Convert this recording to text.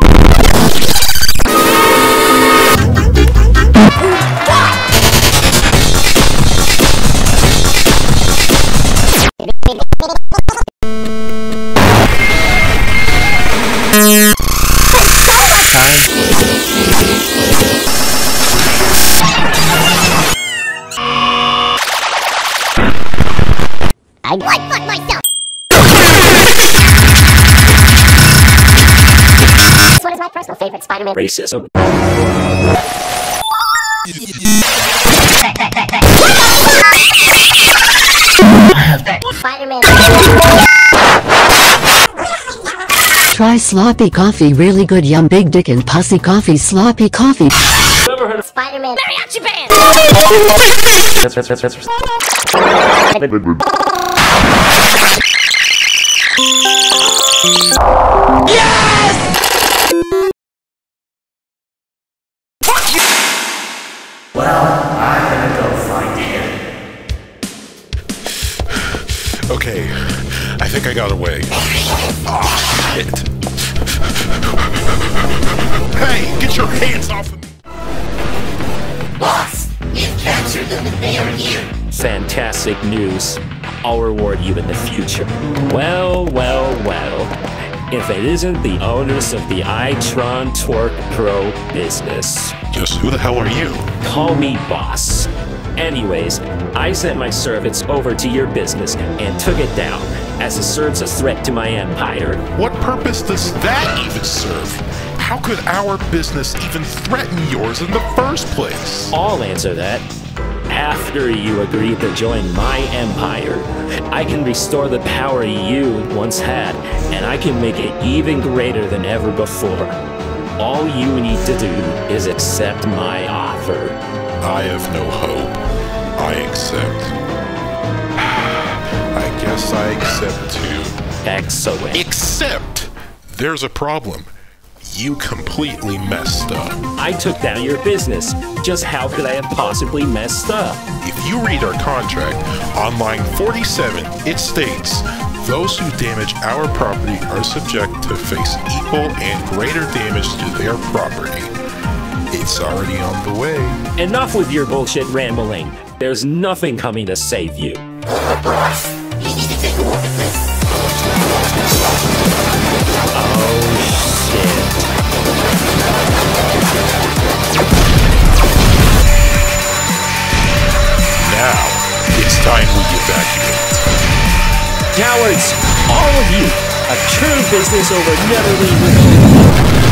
Three. I would fuck myself! Personal favorite Spider-Man. Racism. Spider-Man. Try sloppy coffee really good yum big dick and pussy coffee sloppy coffee. Never heard of Spider-Man. Mariachi band. That's, go find him. Okay, I think I got away. Oh, shit. Hey, get your hands off of me! Boss! You can't do the bear. Fantastic news. I'll reward you in the future. Well, well, well. If it isn't the owners of the iTron Torque Pro business. Just who the hell are you? Call me boss. Anyways, I sent my servants over to your business and took it down, as it serves a threat to my empire. What purpose does that even serve? How could our business even threaten yours in the first place? I'll answer that. After you agree to join my empire, I can restore the power you once had, and I can make it even greater than ever before. All you need to do is accept my offer. I have no hope. I accept. I guess I accept too. Excellent. Except there's a problem. You completely messed up. I took down your business. Just how could I have possibly messed up? If you read our contract on line 47, it states those who damage our property are subject to face equal and greater damage to their property. It's already on the way. Enough with your bullshit rambling. There's nothing coming to save you. It's time we evacuate. Cowards! All of you! A true business over never leave